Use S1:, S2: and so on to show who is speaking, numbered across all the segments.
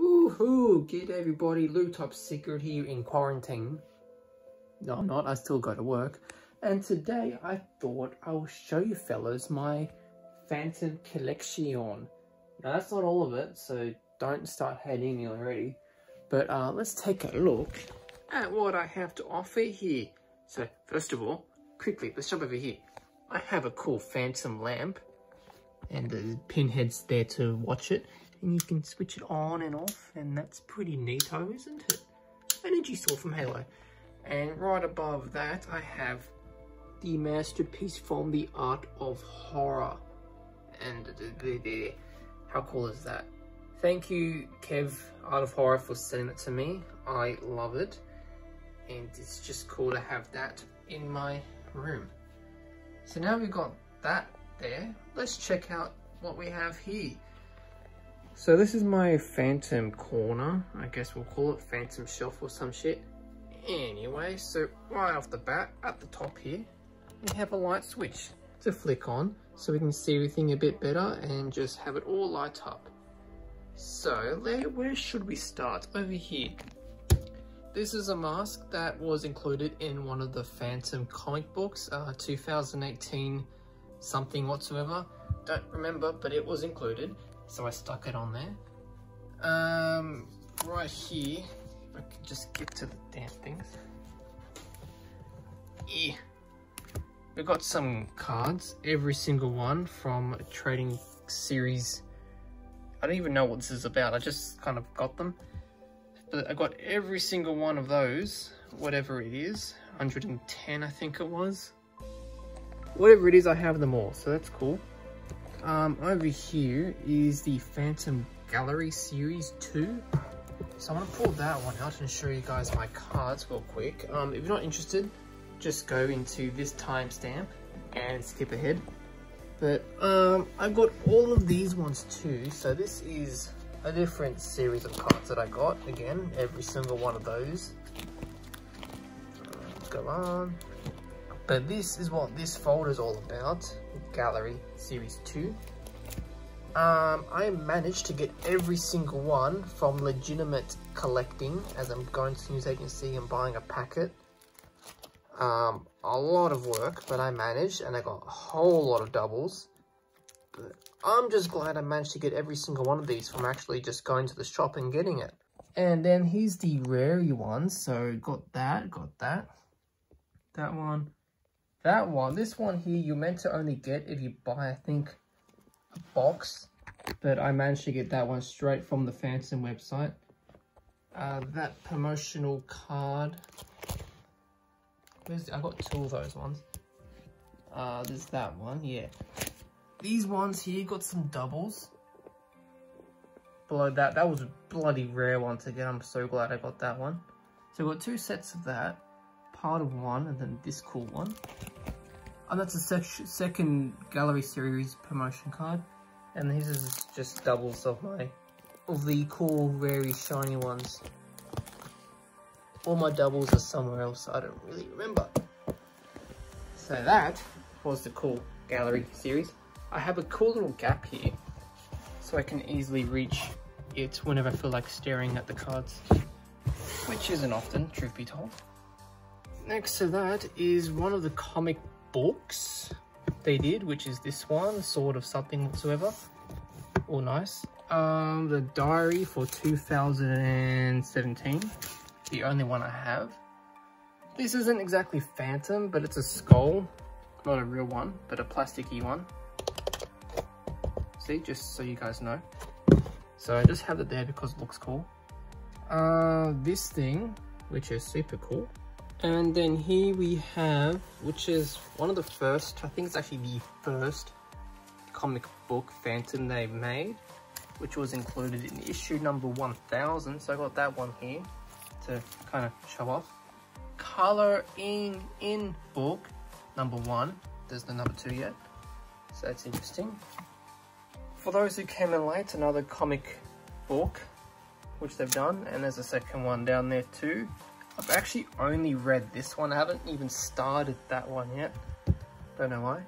S1: Woohoo! Get everybody, Luke Top Secret here in quarantine. No, I'm not. I still go to work. And today I thought I will show you fellas my Phantom collection. Now that's not all of it, so don't start hating me already. But uh, let's take a look at what I have to offer here. So first of all, quickly, let's jump over here. I have a cool Phantom lamp and the pinhead's there to watch it and you can switch it on and off and that's pretty neato isn't it? Energy sword from halo. And right above that i have the masterpiece from the art of horror. And how cool is that? Thank you kev art of horror for sending it to me. I love it. And it's just cool to have that in my room. So now we've got that there. Let's check out what we have here so this is my phantom corner. I guess we'll call it phantom shelf or some shit. Anyway, so right off the bat, at the top here, we have a light switch to flick on so we can see everything a bit better and just have it all light up. So where should we start? Over here. This is a mask that was included in one of the Phantom comic books, uh, 2018 something whatsoever. Don't remember, but it was included. So I stuck it on there. Um, right here, if I could just get to the damn things. Yeah. We got some cards, every single one from a trading series. I don't even know what this is about, I just kind of got them. But I got every single one of those, whatever it is, 110 I think it was. Whatever it is, I have them all, so that's cool. Um, over here is the Phantom Gallery Series 2. So I'm going to pull that one out and show you guys my cards real quick. Um, if you're not interested, just go into this timestamp and skip ahead. But um, I've got all of these ones too. So this is a different series of cards that I got. Again, every single one of those. Let's go on. But this is what this folder is all about. Gallery Series 2. Um, I managed to get every single one from legitimate collecting as I'm going to news agency and buying a packet. Um, a lot of work, but I managed and I got a whole lot of doubles. But I'm just glad I managed to get every single one of these from actually just going to the shop and getting it. And then here's the rare ones. So got that, got that, that one, that one, this one here, you're meant to only get if you buy, I think, a box. But I managed to get that one straight from the Phantom website. Uh, that promotional card. Where's, I got two of those ones. Uh, there's that one, yeah. These ones here got some doubles. Below that, that was a bloody rare one to get. I'm so glad I got that one. So I got two sets of that part of one and then this cool one. And that's a sec second gallery series promotion card. And these are just doubles of my, of the cool, very shiny ones. All my doubles are somewhere else, I don't really remember. So that was the cool gallery series. I have a cool little gap here, so I can easily reach it whenever I feel like staring at the cards, which isn't often, truth be told. Next to that is one of the comic books they did, which is this one, Sword of Something Whatsoever. All nice. Um, the Diary for 2017, the only one I have. This isn't exactly Phantom, but it's a skull. Not a real one, but a plasticky one. See, just so you guys know. So I just have it there because it looks cool. Uh, this thing, which is super cool, and then here we have, which is one of the first, I think it's actually the first comic book Phantom they made, which was included in issue number 1000. So I got that one here to kind of show off. Color in, in book number one. There's the number two yet. So that's interesting. For those who came in late, another comic book, which they've done. And there's a second one down there too. I've actually only read this one. I haven't even started that one yet. Don't know why.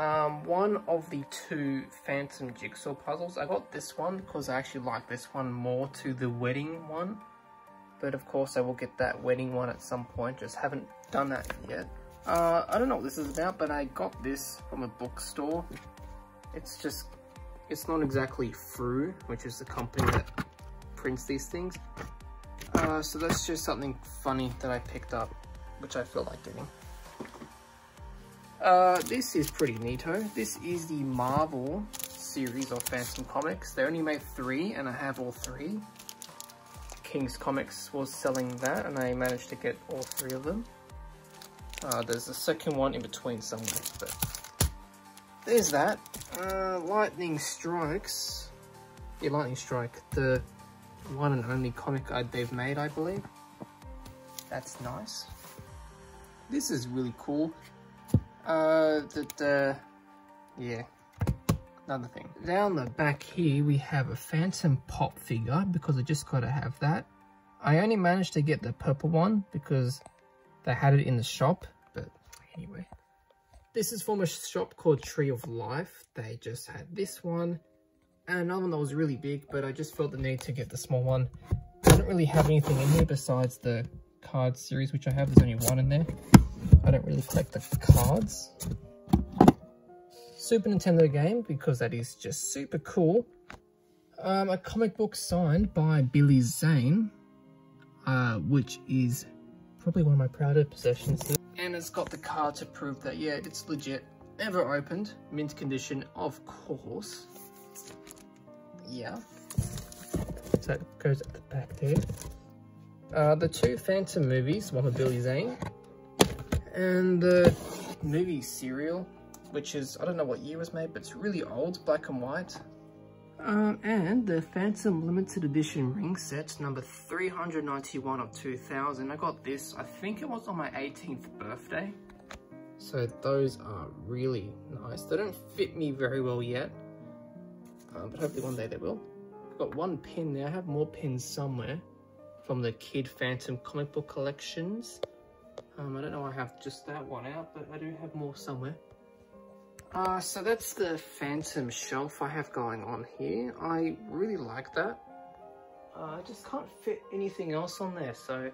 S1: Um, one of the two Phantom Jigsaw puzzles. I got this one because I actually like this one more to the wedding one. But of course I will get that wedding one at some point. Just haven't done that yet. Uh, I don't know what this is about, but I got this from a bookstore. It's just, it's not exactly Frew, which is the company that prints these things. Uh, so that's just something funny that I picked up, which I feel like getting. Uh, this is pretty neato. This is the Marvel series of Phantom Comics. They only made three, and I have all three. King's Comics was selling that, and I managed to get all three of them. Uh, there's a second one in between somewhere, but there's that. Uh, Lightning Strikes. Yeah, Lightning Strike, the one and only comic they've made, I believe. That's nice. This is really cool. Uh, the, yeah, another thing. Down the back here, we have a Phantom Pop figure because I just gotta have that. I only managed to get the purple one because they had it in the shop, but anyway. This is from a shop called Tree of Life. They just had this one another one that was really big, but I just felt the need to get the small one. I don't really have anything in here besides the card series, which I have. There's only one in there. I don't really collect the cards. Super Nintendo game, because that is just super cool. Um, a comic book signed by Billy Zane, uh, which is probably one of my prouder possessions. And it's got the card to prove that, yeah, it's legit. Never opened, mint condition, of course. Yeah. So that goes at the back there. Uh, the two Phantom movies, one with Billy Zane, and the movie Serial, which is, I don't know what year was made, but it's really old, black and white. Um, and the Phantom Limited Edition ring set, number 391 of 2000. I got this, I think it was on my 18th birthday. So those are really nice. They don't fit me very well yet, uh, but hopefully one day they will. I've got one pin there. I have more pins somewhere from the Kid Phantom comic book collections. Um, I don't know I have just that one out, but I do have more somewhere. Uh, so that's the Phantom shelf I have going on here. I really like that. Uh, I just can't fit anything else on there, so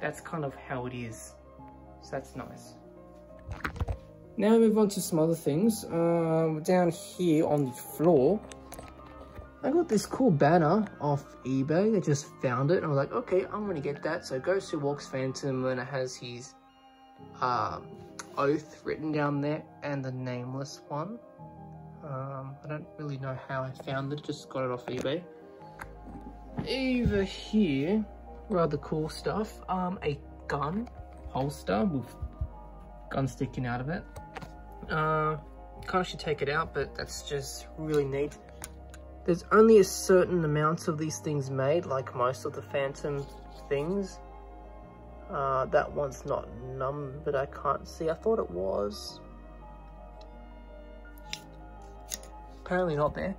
S1: that's kind of how it is. So that's nice. Now we move on to some other things. Um, down here on the floor, I got this cool banner off eBay. I just found it and I was like, okay, I'm gonna get that. So Ghost Who Walks Phantom and it has his um, oath written down there and the nameless one. Um, I don't really know how I found it, just got it off eBay. Over here, rather cool stuff. Um, a gun holster with gun sticking out of it. Uh, can't actually take it out, but that's just really neat. There's only a certain amount of these things made, like most of the Phantom things. Uh, that one's not numbered, I can't see. I thought it was. Apparently not there.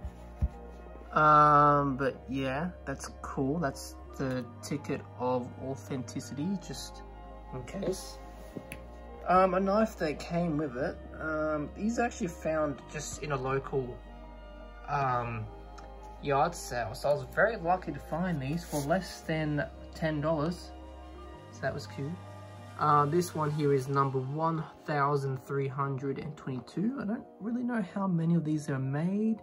S1: Um, but yeah, that's cool. That's the ticket of authenticity, just in case. Um, a knife that came with it. Um, these actually found just in a local um, yard sale. So I was very lucky to find these for less than $10. So that was cool. Uh, this one here is number 1322. I don't really know how many of these are made.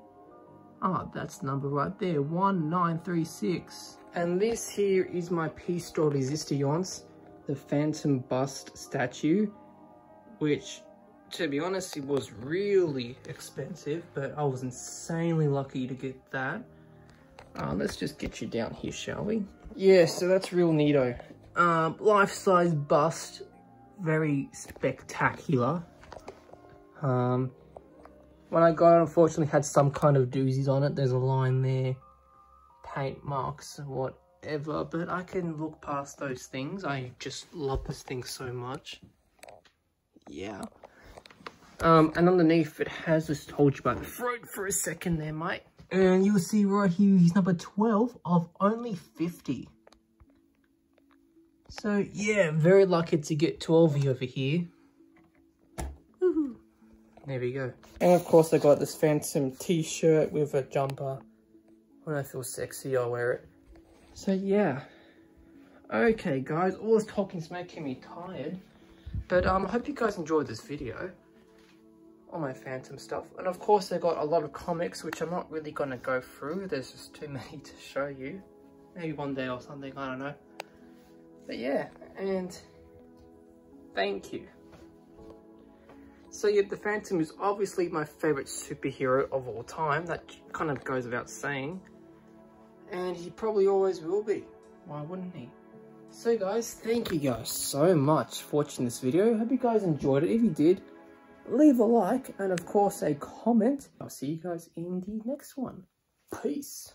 S1: Ah, oh, that's number right there, 1936. And this here is my piece de resistance, the Phantom Bust statue, which to be honest, it was really expensive, but I was insanely lucky to get that. Uh, let's just get you down here, shall we? Yeah, so that's real neato. Um, Life-size bust, very spectacular. Um, when I got it, unfortunately, had some kind of doozies on it. There's a line there, paint marks, whatever. But I can look past those things. I just love this thing so much. Yeah. Um, and underneath it has this told you about the throat for a second there, mate. And you'll see right here, he's number 12 of only 50. So yeah, very lucky to get 12 over here. There we go. And of course I got this Phantom t-shirt with a jumper. When I feel sexy, I'll wear it. So yeah. Okay guys, all this talking's making me tired. But um, I hope you guys enjoyed this video. All my Phantom stuff. And of course I got a lot of comics, which I'm not really going to go through. There's just too many to show you. Maybe one day or something, I don't know. But yeah, and thank you. So yeah, the Phantom is obviously my favorite superhero of all time. That kind of goes without saying. And he probably always will be. Why wouldn't he? So guys, thank you guys so much for watching this video. Hope you guys enjoyed it. If you did, leave a like and of course a comment. I'll see you guys in the next one. Peace.